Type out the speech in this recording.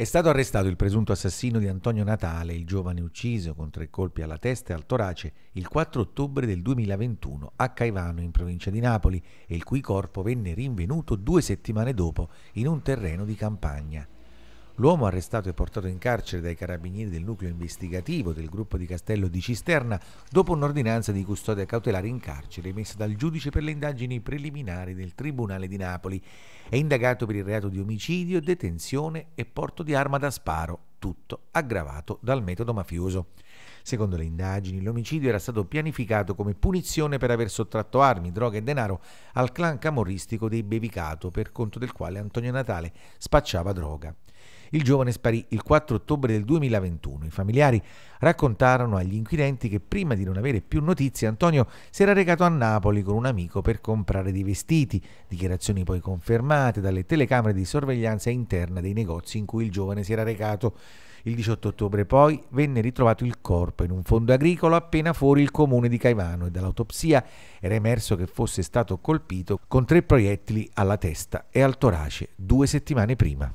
È stato arrestato il presunto assassino di Antonio Natale, il giovane ucciso con tre colpi alla testa e al torace il 4 ottobre del 2021 a Caivano in provincia di Napoli e il cui corpo venne rinvenuto due settimane dopo in un terreno di campagna. L'uomo arrestato e portato in carcere dai carabinieri del nucleo investigativo del gruppo di Castello di Cisterna dopo un'ordinanza di custodia cautelare in carcere emessa dal giudice per le indagini preliminari del Tribunale di Napoli. È indagato per il reato di omicidio, detenzione e porto di arma da sparo, tutto aggravato dal metodo mafioso. Secondo le indagini, l'omicidio era stato pianificato come punizione per aver sottratto armi, droga e denaro al clan camorristico dei Bevicato, per conto del quale Antonio Natale spacciava droga. Il giovane sparì il 4 ottobre del 2021. I familiari raccontarono agli inquirenti che prima di non avere più notizie Antonio si era recato a Napoli con un amico per comprare dei vestiti, dichiarazioni poi confermate dalle telecamere di sorveglianza interna dei negozi in cui il giovane si era recato. Il 18 ottobre poi venne ritrovato il corpo in un fondo agricolo appena fuori il comune di Caivano e dall'autopsia era emerso che fosse stato colpito con tre proiettili alla testa e al torace due settimane prima.